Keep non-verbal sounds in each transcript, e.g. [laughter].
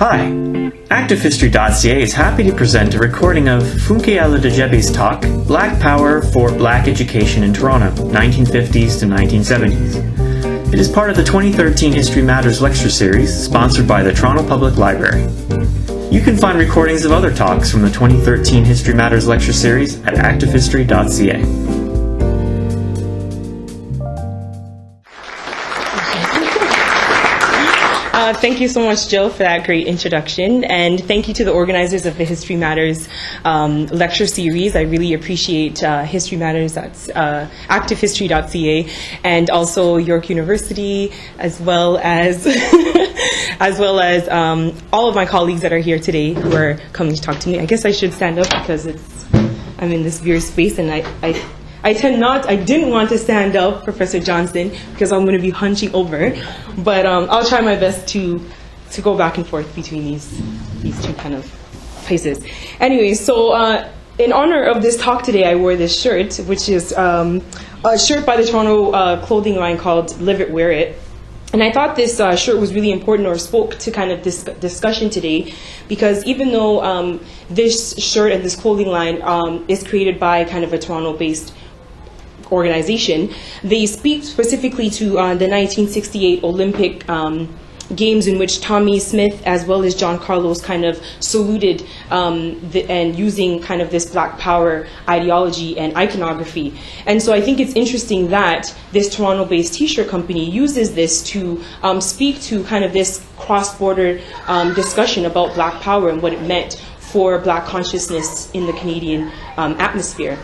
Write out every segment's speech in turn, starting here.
Hi, ActiveHistory.ca is happy to present a recording of Funke Aladejebi's talk, Black Power for Black Education in Toronto, 1950s to 1970s. It is part of the 2013 History Matters lecture series, sponsored by the Toronto Public Library. You can find recordings of other talks from the 2013 History Matters lecture series at activehistory.ca. Uh, thank you so much, Jill, for that great introduction. And thank you to the organizers of the History Matters um, lecture series. I really appreciate uh, History Matters, that's uh, activehistory.ca, and also York University, as well as, [laughs] as well as um, all of my colleagues that are here today who are coming to talk to me. I guess I should stand up because it's, I'm in this weird space and I, I I tend not, I didn't want to stand up, Professor Johnson, because I'm going to be hunching over. But um, I'll try my best to, to go back and forth between these, these two kind of places. Anyway, so uh, in honor of this talk today, I wore this shirt, which is um, a shirt by the Toronto uh, clothing line called Live It, Wear It. And I thought this uh, shirt was really important or spoke to kind of this discussion today because even though um, this shirt and this clothing line um, is created by kind of a Toronto based organization, they speak specifically to uh, the 1968 Olympic um, games in which Tommie Smith as well as John Carlos kind of saluted um, the, and using kind of this black power ideology and iconography. And so I think it's interesting that this Toronto based t shirt company uses this to um, speak to kind of this cross border um, discussion about black power and what it meant for black consciousness in the Canadian um, atmosphere.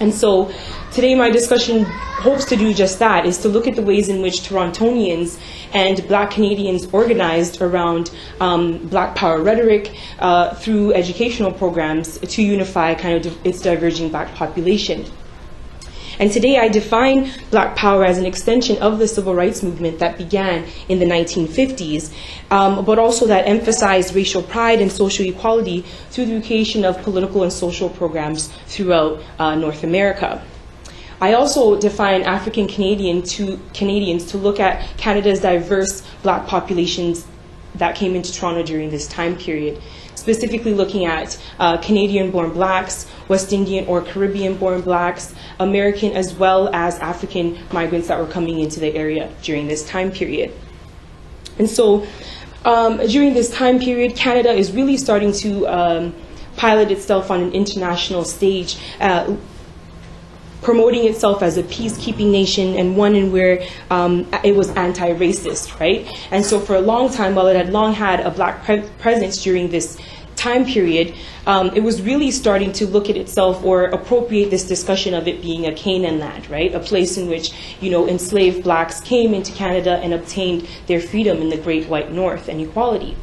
And so today my discussion hopes to do just that, is to look at the ways in which Torontonians and black Canadians organized around um, black power rhetoric uh, through educational programs to unify kind of its diverging black population. And today I define black power as an extension of the civil rights movement that began in the 1950s, um, but also that emphasized racial pride and social equality through the creation of political and social programs throughout uh, North America. I also define African Canadian to Canadians to look at Canada's diverse black populations that came into Toronto during this time period specifically looking at uh, Canadian-born blacks, West Indian or Caribbean-born blacks, American as well as African migrants that were coming into the area during this time period. And so um, during this time period, Canada is really starting to um, pilot itself on an international stage, uh, promoting itself as a peacekeeping nation and one in where um, it was anti-racist, right? And so for a long time, while it had long had a black pre presence during this time period, um, it was really starting to look at itself or appropriate this discussion of it being a Canaan land, right? A place in which, you know, enslaved blacks came into Canada and obtained their freedom in the Great White North and equality.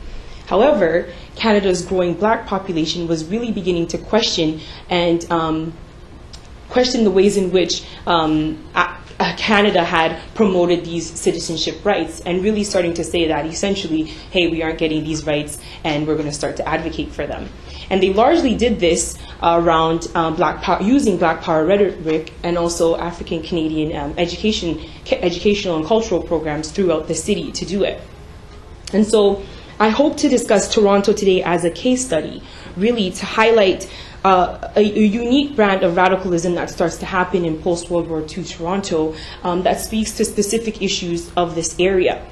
However, Canada's growing black population was really beginning to question and um, question the ways in which um, Canada had promoted these citizenship rights and really starting to say that essentially, hey, we aren't getting these rights and we're going to start to advocate for them. And they largely did this around um, black power, using black power rhetoric and also African Canadian um, education, educational and cultural programs throughout the city to do it. And so I hope to discuss Toronto today as a case study, really to highlight uh, a, a, unique brand of radicalism that starts to happen in post World War II Toronto um, that speaks to specific issues of this area.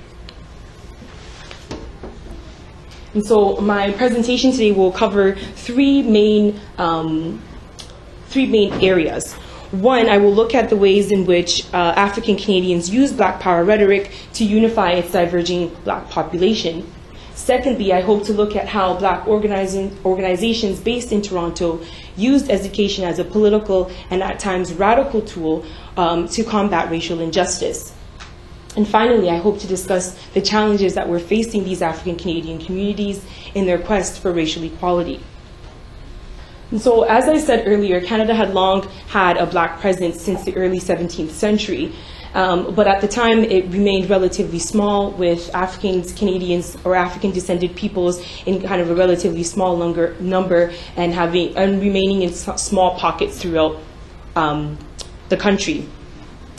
And so my presentation today will cover three main, um, three main areas. One, I will look at the ways in which uh, African Canadians use black power rhetoric to unify its diverging black population. Secondly, I hope to look at how black organizations based in Toronto used education as a political and at times radical tool um, to combat racial injustice. And finally, I hope to discuss the challenges that we're facing these African Canadian communities in their quest for racial equality. And so, as I said earlier, Canada had long had a black presence since the early 17th century. Um, but at the time, it remained relatively small, with Africans, Canadians, or African descended peoples in kind of a relatively small number, number and having and remaining in small pockets throughout um, the country.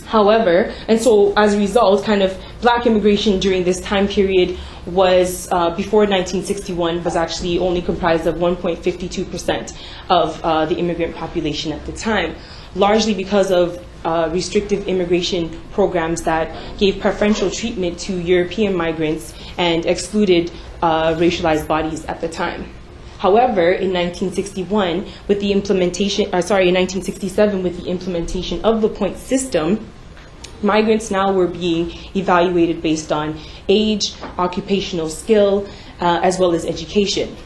However, and so as a result, kind of black immigration during this time period was, uh, before 1961, was actually only comprised of 1.52% of uh, the immigrant population at the time, largely because of uh, restrictive immigration programs that gave preferential treatment to European migrants and excluded uh, racialized bodies at the time. However, in 1961, with the implementation, uh, sorry, in 1967, with the implementation of the point system, migrants now were being evaluated based on age, occupational skill, uh, as well as education.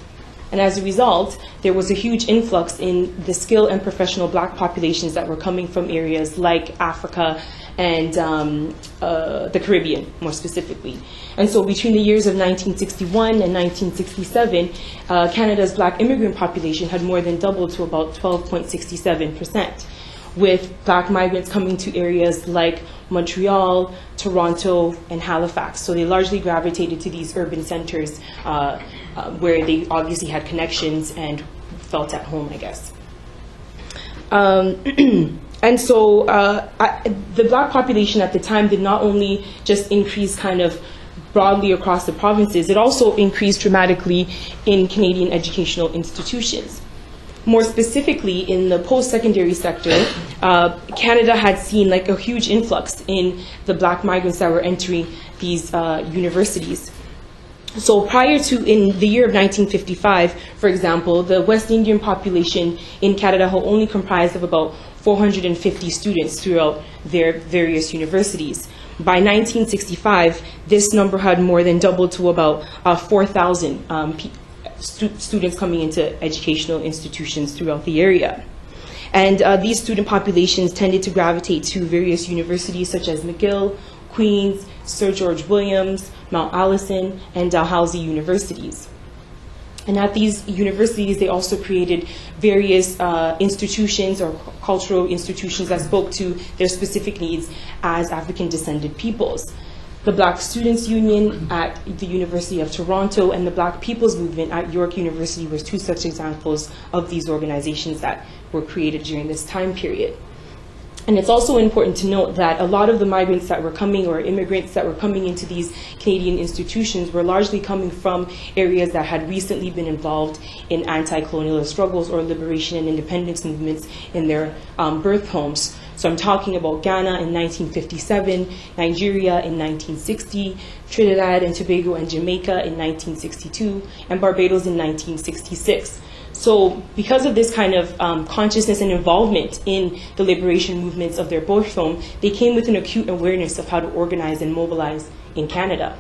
And as a result, there was a huge influx in the skilled and professional black populations that were coming from areas like Africa and um, uh, the Caribbean, more specifically. And so between the years of 1961 and 1967, uh, Canada's black immigrant population had more than doubled to about 12.67%, with black migrants coming to areas like Montreal, Toronto, and Halifax. So they largely gravitated to these urban centers uh, uh, where they obviously had connections and felt at home, I guess. Um, [clears throat] And so uh, I, the black population at the time did not only just increase kind of broadly across the provinces, it also increased dramatically in Canadian educational institutions. More specifically, in the post-secondary sector, uh, Canada had seen like a huge influx in the black migrants that were entering these uh, universities. So prior to in the year of 1955, for example, the West Indian population in Canada had only comprised of about 450 students throughout their various universities. By 1965, this number had more than doubled to about uh, 4,000 um, stu students coming into educational institutions throughout the area. And uh, these student populations tended to gravitate to various universities such as McGill, Queen's, Sir George Williams, Mount Allison, and Dalhousie universities. And at these universities, they also created various uh, institutions or cultural institutions that spoke to their specific needs as African descended peoples. The Black Students Union at the University of Toronto and the Black People's Movement at York University were two such examples of these organizations that were created during this time period. And it's also important to note that a lot of the migrants that were coming or immigrants that were coming into these Canadian institutions were largely coming from areas that had recently been involved in anti-colonialist struggles or liberation and independence movements in their um, birth homes. So I'm talking about Ghana in 1957, Nigeria in 1960, Trinidad and Tobago and Jamaica in 1962, and Barbados in 1966. So because of this kind of um, consciousness and involvement in the liberation movements of their birth home, they came with an acute awareness of how to organize and mobilize in Canada.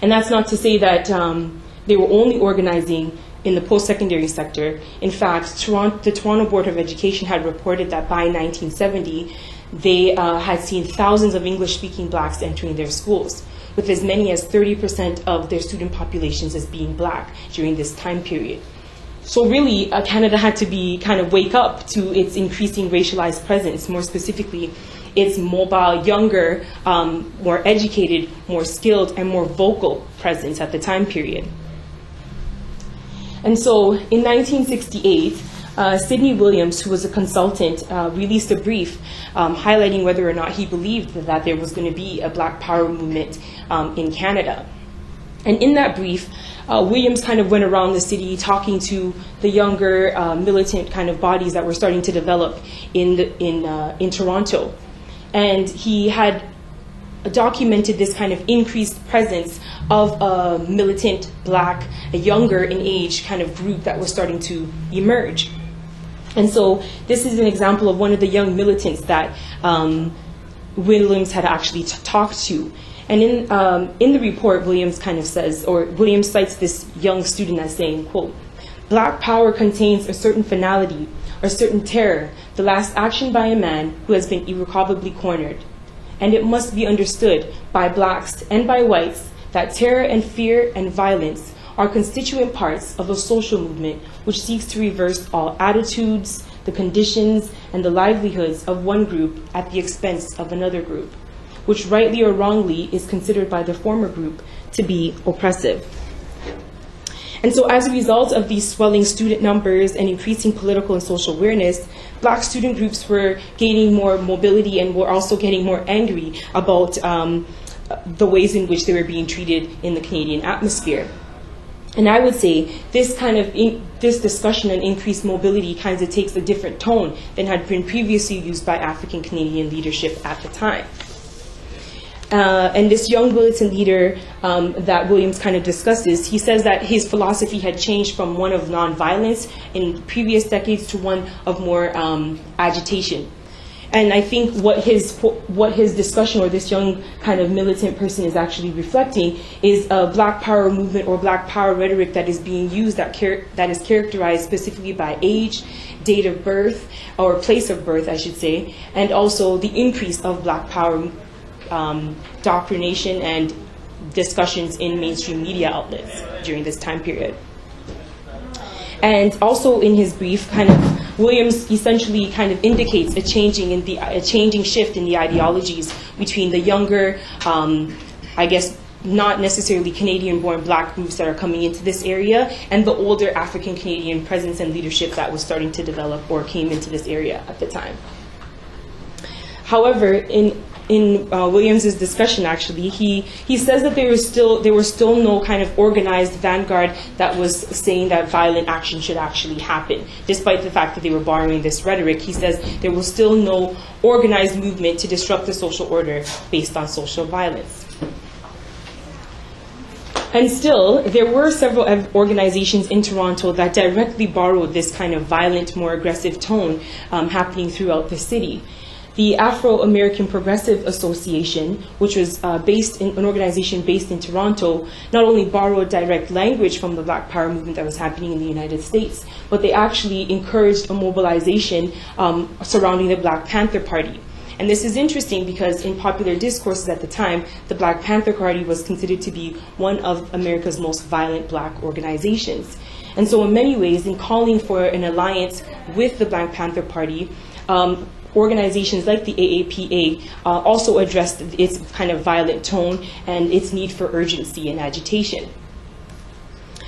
And that's not to say that um, they were only organizing in the post-secondary sector. In fact, Toronto, the Toronto Board of Education had reported that by 1970, they uh, had seen thousands of English-speaking blacks entering their schools, with as many as 30% of their student populations as being black during this time period. So really, uh, Canada had to be kind of wake up to its increasing racialized presence, more specifically, its mobile, younger, um, more educated, more skilled, and more vocal presence at the time period. And so in 1968, uh, Sidney Williams, who was a consultant, uh, released a brief um, highlighting whether or not he believed that there was going to be a Black Power movement um, in Canada. And in that brief, uh, Williams kind of went around the city talking to the younger uh, militant kind of bodies that were starting to develop in, the, in, uh, in Toronto. And he had documented this kind of increased presence of a militant black, a younger in age kind of group that was starting to emerge. And so this is an example of one of the young militants that um, Williams had actually talked to. And in, um, in the report, Williams kind of says, or Williams cites this young student as saying, quote, Black power contains a certain finality, a certain terror, the last action by a man who has been irrecoverably cornered. And it must be understood by blacks and by whites that terror and fear and violence are constituent parts of a social movement which seeks to reverse all attitudes, the conditions, and the livelihoods of one group at the expense of another group which rightly or wrongly is considered by the former group to be oppressive. And so as a result of these swelling student numbers and increasing political and social awareness, black student groups were gaining more mobility and were also getting more angry about um, the ways in which they were being treated in the Canadian atmosphere. And I would say this kind of in, this discussion on increased mobility kind of takes a different tone than had been previously used by African Canadian leadership at the time. Uh, and this young militant leader um, that Williams kind of discusses, he says that his philosophy had changed from one of nonviolence in previous decades to one of more um, agitation. And I think what his what his discussion or this young kind of militant person is actually reflecting is a Black Power movement or Black Power rhetoric that is being used that char- that is characterized specifically by age, date of birth, or place of birth, I should say, and also the increase of Black Power um, doctrination and discussions in mainstream media outlets during this time period. And also in his brief, kind of Williams essentially kind of indicates a changing in the a changing shift in the ideologies between the younger, um, I guess, not necessarily Canadian-born black groups that are coming into this area, and the older African Canadian presence and leadership that was starting to develop or came into this area at the time. However, in in uh, Williams's discussion, actually, he, he says that there was still there was still no kind of organized vanguard that was saying that violent action should actually happen, despite the fact that they were borrowing this rhetoric. He says there was still no organized movement to disrupt the social order based on social violence. And still, there were several organizations in Toronto that directly borrowed this kind of violent, more aggressive tone um, happening throughout the city the Afro American Progressive Association, which was uh, based in an organization based in Toronto, not only borrowed direct language from the Black Power movement that was happening in the United States, but they actually encouraged a mobilization um, surrounding the Black Panther Party. And this is interesting because in popular discourses at the time, the Black Panther Party was considered to be one of America's most violent black organizations. And so, in many ways, in calling for an alliance with the Black Panther Party, um, organizations like the AAPA uh, also addressed its kind of violent tone and its need for urgency and agitation.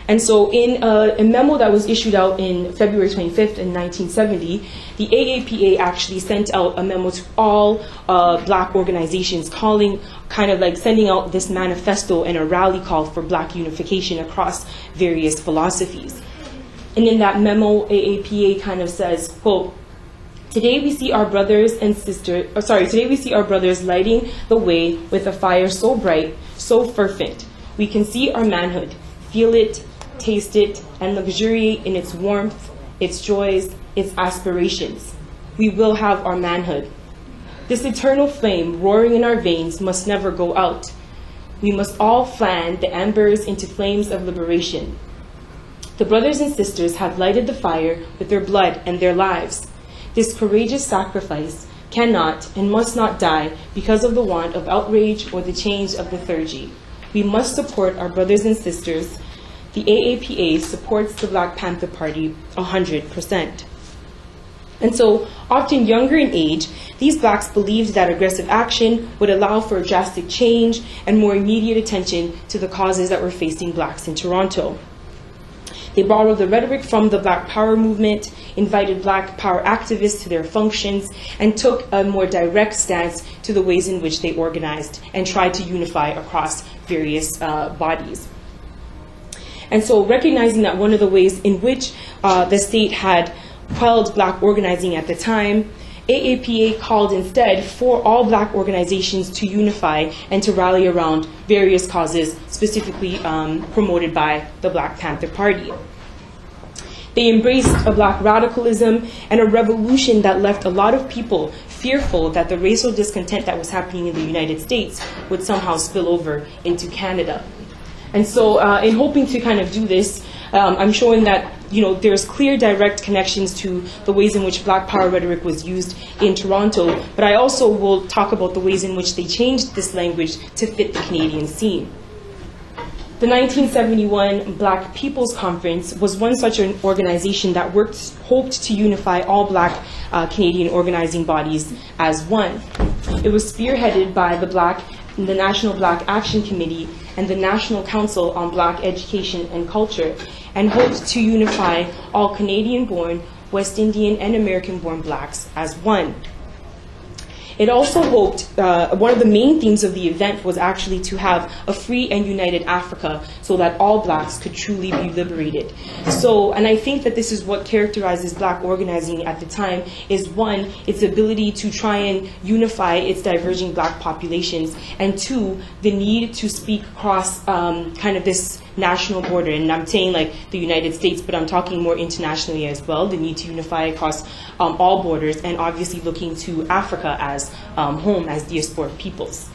And so, in a, a, memo that was issued out in February 25th, in 1970, the AAPA actually sent out a memo to all uh, black organizations calling, kind of like sending out this manifesto and a rally call for black unification across various philosophies. And in that memo, AAPA kind of says, quote, Today we see our brothers and sisters, oh, sorry, today we see our brothers lighting the way with a fire so bright, so fervent. We can see our manhood, feel it, taste it, and luxuriate in its warmth, its joys, its aspirations. We will have our manhood. This eternal flame roaring in our veins must never go out. We must all fan the embers into flames of liberation. The brothers and sisters have lighted the fire with their blood and their lives. This courageous sacrifice cannot and must not die because of the want of outrage or the change of the clergy. We must support our brothers and sisters. The AAPA supports the Black Panther Party 100%. And so, often younger in age, these blacks believed that aggressive action would allow for drastic change and more immediate attention to the causes that were facing blacks in Toronto. They borrowed the rhetoric from the Black Power movement, invited Black Power activists to their functions, and took a more direct stance to the ways in which they organized and tried to unify across various uh, bodies. And so, recognizing that one of the ways in which uh, the state had quelled black organizing at the time AAPA called instead for all black organizations to unify and to rally around various causes specifically um, promoted by the Black Panther Party. They embraced a black radicalism and a revolution that left a lot of people fearful that the racial discontent that was happening in the United States would somehow spill over into Canada. And so, uh, in hoping to kind of do this, um, I'm showing that you know there's clear direct connections to the ways in which Black Power rhetoric was used in Toronto, but I also will talk about the ways in which they changed this language to fit the Canadian scene. The 1971 Black People's Conference was one such an organization that worked, hoped to unify all Black uh, Canadian organizing bodies as one. It was spearheaded by the Black the National Black Action Committee and the National Council on Black Education and Culture, and hoped to unify all Canadian born, West Indian, and American born blacks as one. It also hoped, uh, one of the main themes of the event was actually to have a free and united Africa so that all blacks could truly be liberated. So, and I think that this is what characterizes black organizing at the time, is one, its ability to try and unify its diverging black populations, and two, the need to speak across um, kind of this national border. And I'm saying like the United States, but I'm talking more internationally as well, the need to unify across um, all borders, and obviously looking to Africa as um, home, as diasporic peoples.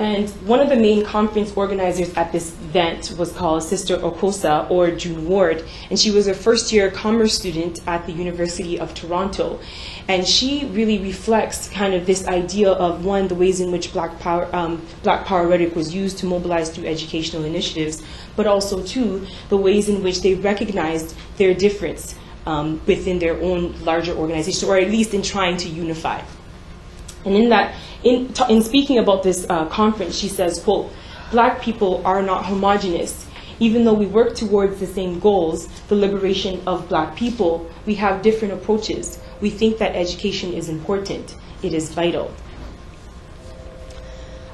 And one of the main conference organizers at this event was called Sister Okosa, or June Ward, and she was a first year commerce student at the University of Toronto. And she really reflects kind of this idea of one, the ways in which Black Power, um, Black Power rhetoric was used to mobilize through educational initiatives, but also, two, the ways in which they recognized their difference um, within their own larger organization, or at least in trying to unify. And in that, in, in speaking about this uh, conference, she says, quote, black people are not homogenous. Even though we work towards the same goals, the liberation of black people, we have different approaches. We think that education is important. It is vital.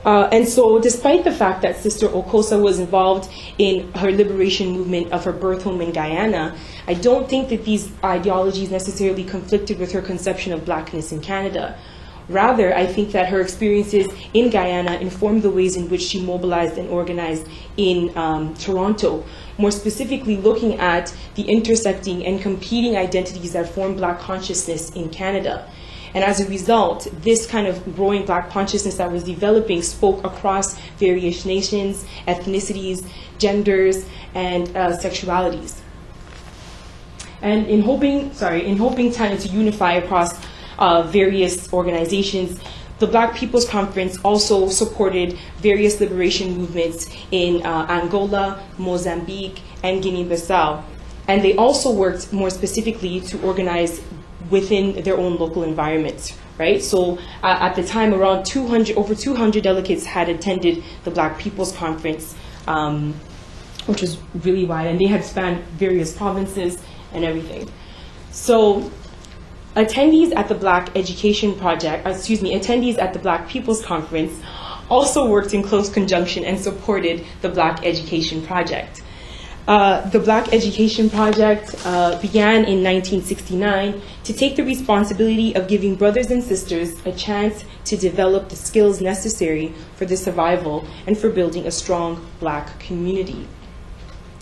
Uh, and so, despite the fact that Sister Okosa was involved in her liberation movement of her birth home in Guyana, I don't think that these ideologies necessarily conflicted with her conception of blackness in Canada. Rather, I think that her experiences in Guyana informed the ways in which she mobilized and organized in um, Toronto, more specifically looking at the intersecting and competing identities that form black consciousness in Canada. And as a result, this kind of growing black consciousness that was developing spoke across various nations, ethnicities, genders, and uh, sexualities. And in hoping, sorry, in hoping to unify across uh, various organizations. The Black People's Conference also supported various liberation movements in uh, Angola, Mozambique, and Guinea-Bissau. And they also worked more specifically to organize within their own local environments, right? So uh, at the time, around 200, over 200 delegates had attended the Black People's Conference, um, which was really wide, and they had spanned various provinces and everything. So Attendees at the Black Education Project, uh, excuse me, attendees at the Black People's Conference also worked in close conjunction and supported the Black Education Project. Uh, the Black Education Project uh, began in 1969 to take the responsibility of giving brothers and sisters a chance to develop the skills necessary for the survival and for building a strong black community.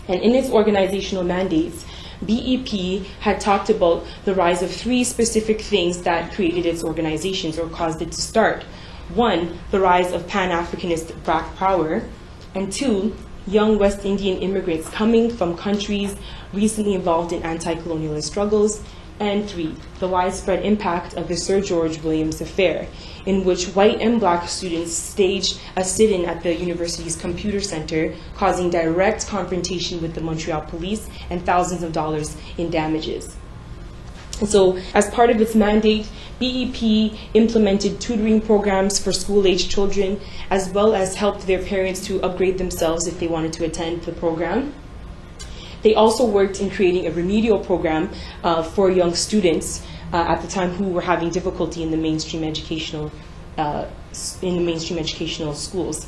And in its organizational mandates, BEP had talked about the rise of three specific things that created its organizations or caused it to start. One, the rise of Pan Africanist Black power, and two, young West Indian immigrants coming from countries recently involved in anti colonialist struggles, and three, the widespread impact of the Sir George Williams affair, in which white and black students staged a sit in at the university's computer center, causing direct confrontation with the Montreal police and thousands of dollars in damages. And so, as part of its mandate, BEP implemented tutoring programs for school age children, as well as helped their parents to upgrade themselves if they wanted to attend the program. They also worked in creating a remedial program uh, for young students uh, at the time who were having difficulty in the mainstream educational uh, in the mainstream educational schools.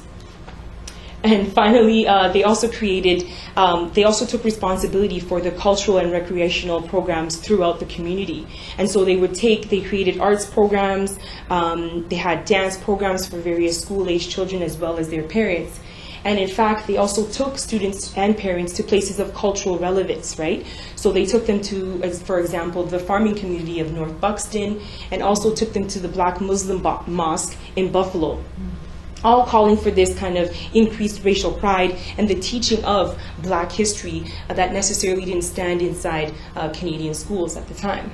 And finally, uh, they also created, um, they also took responsibility for the cultural and recreational programs throughout the community. And so they would take, they created arts programs, um, they had dance programs for various school age children as well as their parents. And in fact, they also took students and parents to places of cultural relevance, right? So they took them to, for example, the farming community of North Buxton, and also took them to the Black Muslim Mosque in Buffalo all calling for this kind of increased racial pride and the teaching of black history that necessarily didn't stand inside uh, Canadian schools at the time.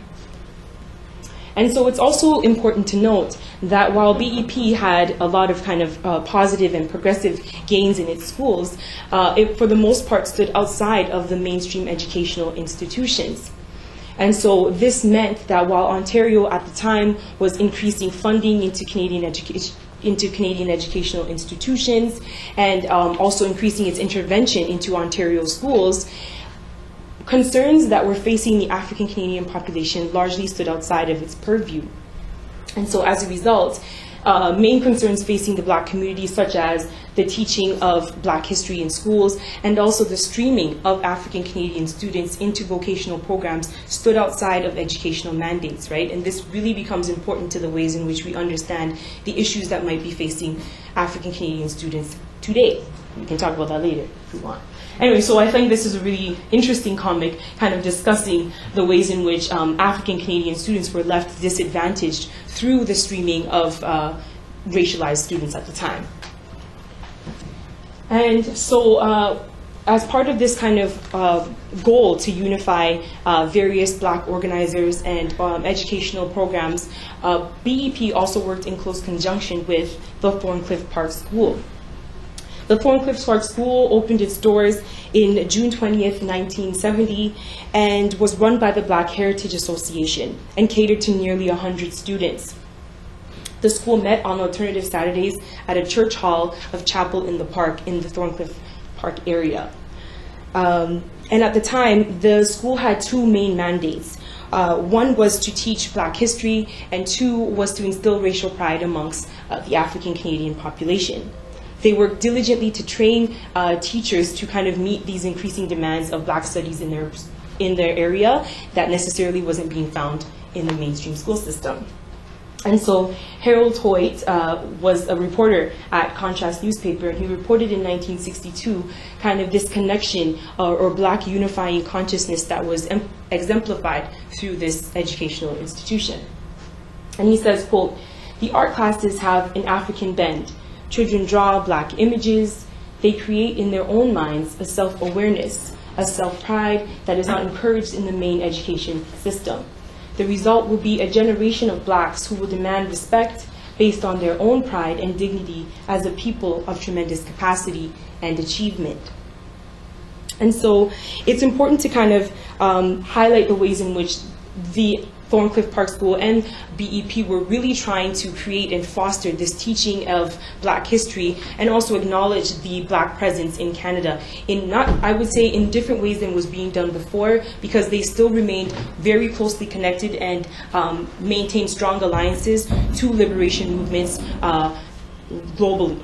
And so it's also important to note that while BEP had a lot of kind of uh, positive and progressive gains in its schools, uh, it for the most part stood outside of the mainstream educational institutions. And so this meant that while Ontario at the time was increasing funding into Canadian education, into Canadian educational institutions and um, also increasing its intervention into Ontario schools, concerns that were facing the African Canadian population largely stood outside of its purview. And so as a result, uh, main concerns facing the black community, such as the teaching of black history in schools and also the streaming of African Canadian students into vocational programs, stood outside of educational mandates, right? And this really becomes important to the ways in which we understand the issues that might be facing African Canadian students today. We can talk about that later if you want. Anyway, so I think this is a really interesting comic, kind of discussing the ways in which um, African Canadian students were left disadvantaged through the streaming of uh, racialized students at the time. And so, uh, as part of this kind of uh, goal to unify uh, various black organizers and um, educational programs, uh, BEP also worked in close conjunction with the Thorncliffe Park School. The Thorncliffe Park School opened its doors in June 20th, 1970, and was run by the Black Heritage Association and catered to nearly 100 students. The school met on alternative Saturdays at a church hall of Chapel in the Park in the Thorncliffe Park area. Um, and at the time, the school had two main mandates. Uh, one was to teach black history, and two was to instill racial pride amongst uh, the African Canadian population. They worked diligently to train uh, teachers to kind of meet these increasing demands of black studies in their, in their area that necessarily wasn't being found in the mainstream school system. And so Harold Hoyte uh, was a reporter at Contrast newspaper, and he reported in 1962 kind of this connection uh, or black unifying consciousness that was exemplified through this educational institution. And he says, quote, the art classes have an African bend Children draw black images. They create in their own minds a self awareness, a self pride that is not encouraged in the main education system. The result will be a generation of blacks who will demand respect based on their own pride and dignity as a people of tremendous capacity and achievement. And so it's important to kind of um, highlight the ways in which the Thorncliffe Park School and BEP were really trying to create and foster this teaching of black history and also acknowledge the black presence in Canada in not, I would say, in different ways than was being done before because they still remained very closely connected and um, maintained strong alliances to liberation movements uh, globally.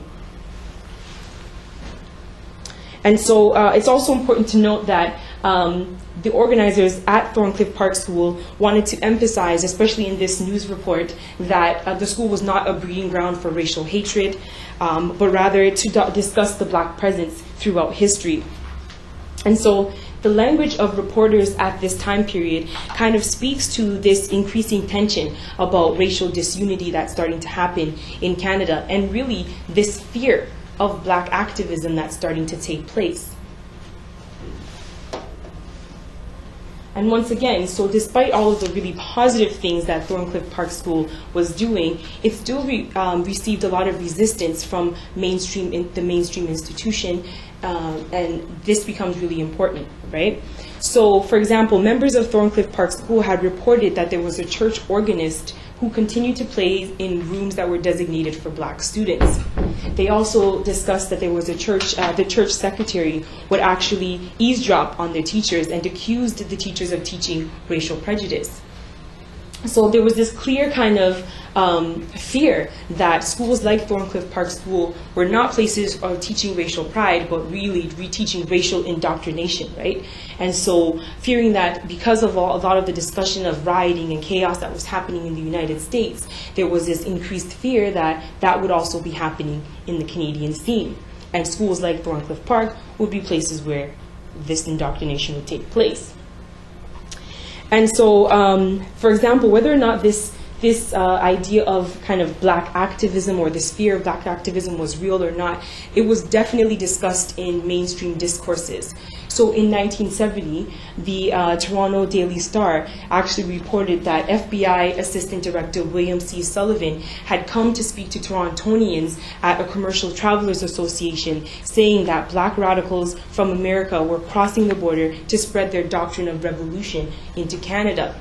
And so uh, it's also important to note that um, the organizers at Thorncliffe Park School wanted to emphasize, especially in this news report, that uh, the school was not a breeding ground for racial hatred, um, but rather to discuss the black presence throughout history. And so the language of reporters at this time period kind of speaks to this increasing tension about racial disunity that's starting to happen in Canada and really this fear of black activism that's starting to take place. And once again, so despite all of the really positive things that Thorncliffe Park School was doing, it still re, um, received a lot of resistance from mainstream in, the mainstream institution, um, and this becomes really important, right? So, for example, members of Thorncliffe Park School had reported that there was a church organist who continued to play in rooms that were designated for black students. They also discussed that there was a church, uh, the church secretary would actually eavesdrop on their teachers and accused the teachers of teaching racial prejudice. So there was this clear kind of um, fear that schools like Thorncliffe Park School were not places of teaching racial pride, but really reteaching racial indoctrination, right? And so fearing that because of all, a lot of the discussion of rioting and chaos that was happening in the United States, there was this increased fear that that would also be happening in the Canadian scene. And schools like Thorncliffe Park would be places where this indoctrination would take place. And so, um, for example, whether or not this this uh, idea of kind of black activism or this fear of black activism was real or not, it was definitely discussed in mainstream discourses. So in 1970, the uh, Toronto Daily Star actually reported that FBI Assistant Director William C. Sullivan had come to speak to Torontonians at a commercial travelers association, saying that black radicals from America were crossing the border to spread their doctrine of revolution into Canada.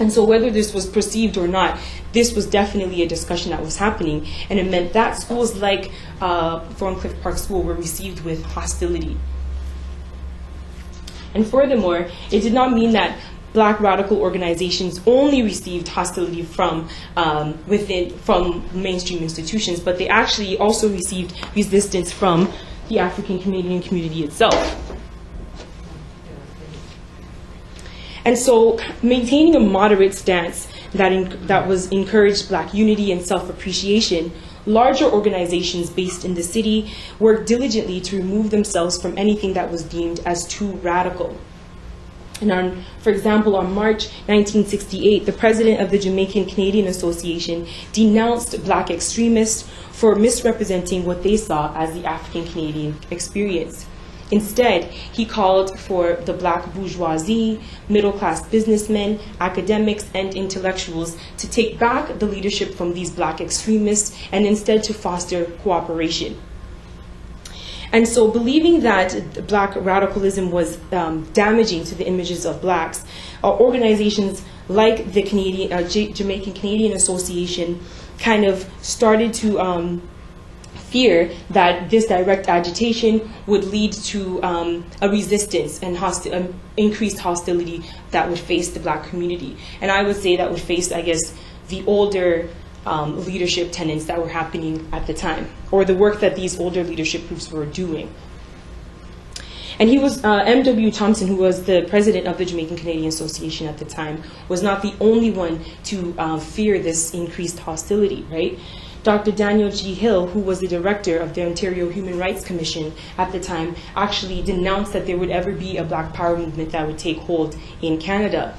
And so, whether this was perceived or not, this was definitely a discussion that was happening, and it meant that schools like uh, Thorncliffe Park School were received with hostility. And furthermore, it did not mean that black radical organizations only received hostility from um, within from mainstream institutions, but they actually also received resistance from the African Canadian community itself. And so, maintaining a moderate stance that, in, that was encouraged black unity and self appreciation, larger organizations based in the city worked diligently to remove themselves from anything that was deemed as too radical. And on, for example, on March 1968, the president of the Jamaican Canadian Association denounced black extremists for misrepresenting what they saw as the African Canadian experience. Instead, he called for the black bourgeoisie, middle class businessmen, academics, and intellectuals to take back the leadership from these black extremists and instead to foster cooperation. And so, believing that black radicalism was um, damaging to the images of blacks, uh, organizations like the Canadian, uh, Jamaican Canadian Association kind of started to um, fear that this direct agitation would lead to um, a resistance and hosti- um, increased hostility that would face the black community. And I would say that would face, I guess, the older um, leadership tenets that were happening at the time, or the work that these older leadership groups were doing. And he was, uh, M.W. Thompson, who was the president of the Jamaican Canadian Association at the time, was not the only one to uh, fear this increased hostility, right? Dr. Daniel G. Hill, who was the director of the Ontario Human Rights Commission at the time, actually denounced that there would ever be a Black Power movement that would take hold in Canada.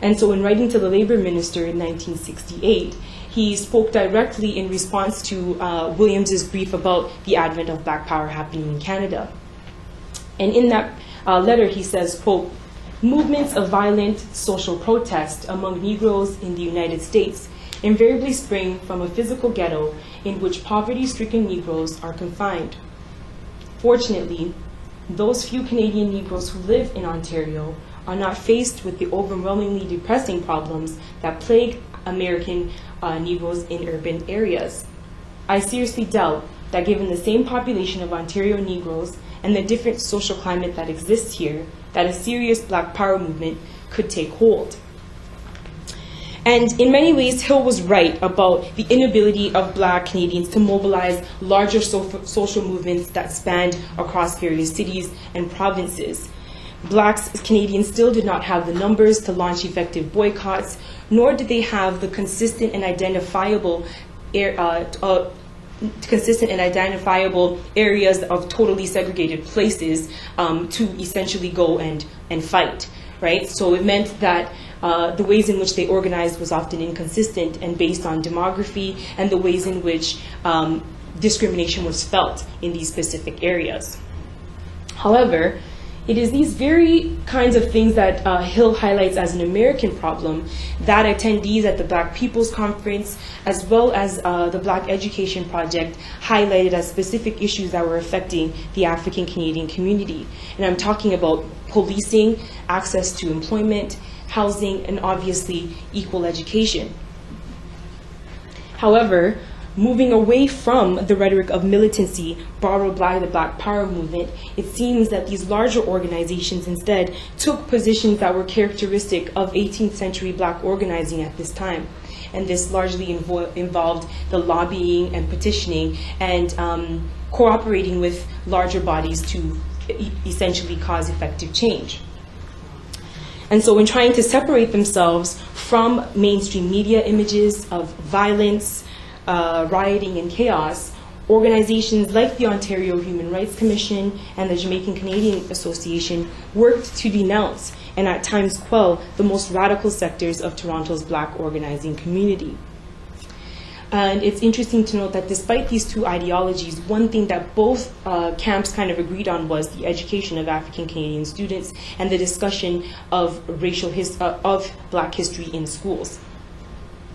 And so, in writing to the Labor Minister in 1968, he spoke directly in response to uh, Williams's brief about the advent of Black Power happening in Canada. And in that uh, letter, he says, quote, movements of violent social protest among Negroes in the United States invariably spring from a physical ghetto in which poverty stricken Negroes are confined. Fortunately, those few Canadian Negroes who live in Ontario are not faced with the overwhelmingly depressing problems that plague American uh, Negroes in urban areas. I seriously doubt that given the same population of Ontario Negroes and the different social climate that exists here, that a serious black power movement could take hold. And in many ways, Hill was right about the inability of black Canadians to mobilize larger so- social movements that spanned across various cities and provinces. Blacks Canadians still did not have the numbers to launch effective boycotts, nor did they have the consistent and identifiable uh, uh, consistent and identifiable areas of totally segregated places um, to essentially go and, and fight, right? So it meant that uh, the ways in which they organized was often inconsistent and based on demography and the ways in which um, discrimination was felt in these specific areas. However, it is these very kinds of things that uh, Hill highlights as an American problem that attendees at the Black People's Conference, as well as uh, the Black Education Project, highlighted as specific issues that were affecting the African Canadian community. And I'm talking about policing, access to employment, housing, and obviously equal education. However, moving away from the rhetoric of militancy borrowed by the Black Power movement, it seems that these larger organizations instead took positions that were characteristic of 18th century black organizing at this time. And this largely invo- involved the lobbying and petitioning and um, cooperating with larger bodies to e- essentially cause effective change. And so, in trying to separate themselves from mainstream media images of violence, uh, rioting, and chaos, organizations like the Ontario Human Rights Commission and the Jamaican Canadian Association worked to denounce and at times quell the most radical sectors of Toronto's black organizing community. And it's interesting to note that despite these two ideologies, one thing that both uh, camps kind of agreed on was the education of African Canadian students and the discussion of racial his- uh, of Black history in schools.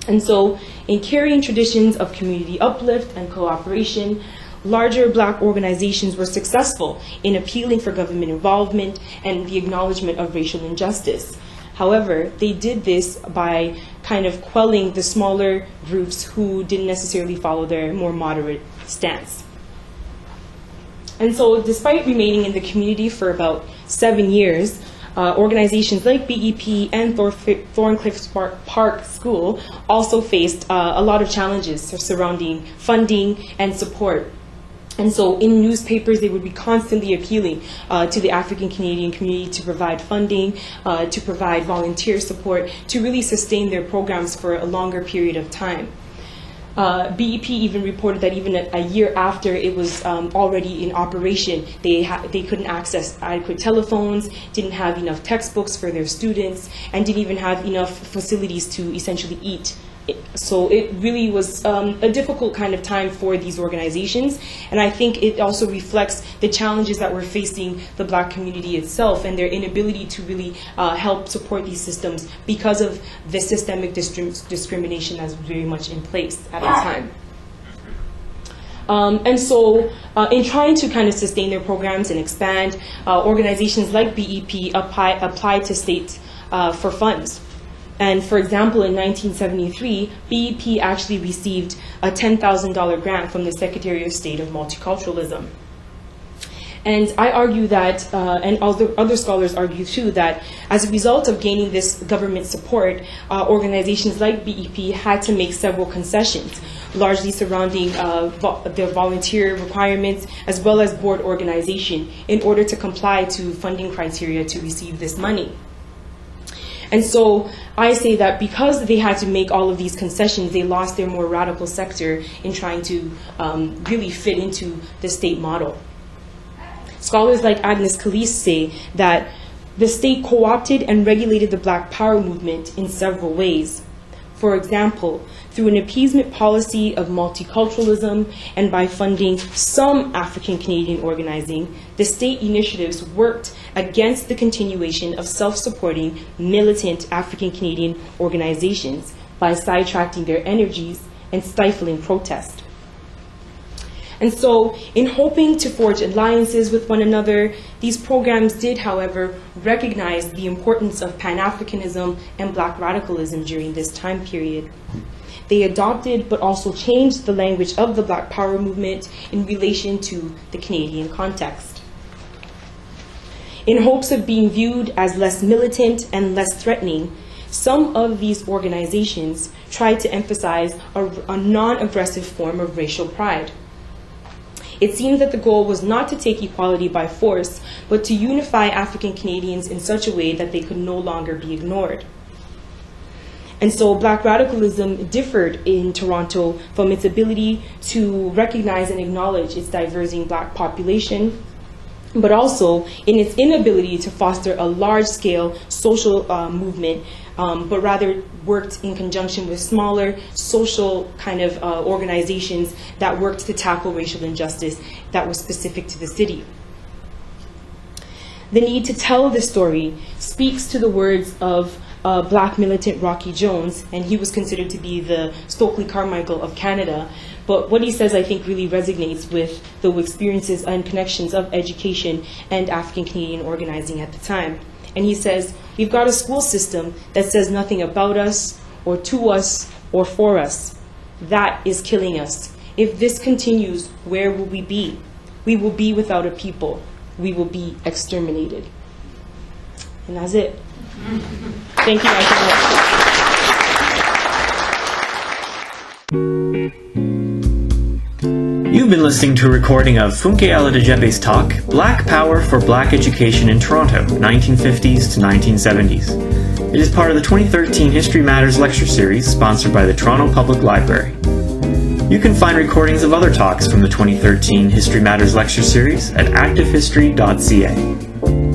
And so, in carrying traditions of community uplift and cooperation, larger black organizations were successful in appealing for government involvement and the acknowledgement of racial injustice. However, they did this by kind of quelling the smaller groups who didn't necessarily follow their more moderate stance. And so, despite remaining in the community for about seven years, uh, organizations like BEP and Thor- Thorncliffe Park School also faced uh, a lot of challenges surrounding funding and support. And so in newspapers, they would be constantly appealing uh, to the African Canadian community to provide funding, uh, to provide volunteer support, to really sustain their programs for a longer period of time. Uh, BEP even reported that even a, a year after it was um, already in operation, they, they couldn't access adequate telephones, didn't have enough textbooks for their students, and didn't even have enough facilities to essentially eat so it really was um, a difficult kind of time for these organizations, and I think it also reflects the challenges that we're facing the black community itself and their inability to really uh, help support these systems because of the systemic discrimination that's very much in place at the time. Um, and so, uh, in trying to kind of sustain their programs and expand, uh, organizations like BEP apply, apply to states uh, for funds. And for example, in 1973, BEP actually received a $10,000 grant from the Secretary of State of Multiculturalism. And I argue that, uh, and other, other scholars argue too, that as a result of gaining this government support, uh, organizations like BEP had to make several concessions, largely surrounding uh, vo their volunteer requirements as well as board organization in order to comply to funding criteria to receive this money. And so I say that because they had to make all of these concessions, they lost their more radical sector in trying to um, really fit into the state model. Scholars like Agnes Calliste say that the state co opted and regulated the Black Power movement in several ways. For example, through an appeasement policy of multiculturalism and by funding some African Canadian organizing, the state initiatives worked against the continuation of self supporting militant African Canadian organizations by sidetracking their energies and stifling protest. And so, in hoping to forge alliances with one another, these programs did, however, recognize the importance of Pan Africanism and Black radicalism during this time period. They adopted but also changed the language of the Black Power movement in relation to the Canadian context. In hopes of being viewed as less militant and less threatening, some of these organizations tried to emphasize a, a non aggressive form of racial pride. It seemed that the goal was not to take equality by force, but to unify African Canadians in such a way that they could no longer be ignored. And so black radicalism differed in Toronto from its ability to recognize and acknowledge its diverging black population, but also in its inability to foster a large scale social uh, movement, um, but rather worked in conjunction with smaller social kind of uh, organizations that worked to tackle racial injustice that was specific to the city. The need to tell this story speaks to the words of uh, black militant Rocky Jones, and he was considered to be the Stokely Carmichael of Canada. But what he says, I think, really resonates with the experiences and connections of education and African Canadian organizing at the time. And he says, We've got a school system that says nothing about us, or to us, or for us. That is killing us. If this continues, where will we be? We will be without a people. We will be exterminated. And that's it. Thank you so much. You've been listening to a recording of Funke Aladejebi's talk, Black Power for Black Education in Toronto, 1950s to 1970s. It is part of the 2013 History Matters lecture series sponsored by the Toronto Public Library. You can find recordings of other talks from the 2013 History Matters lecture series at activehistory.ca.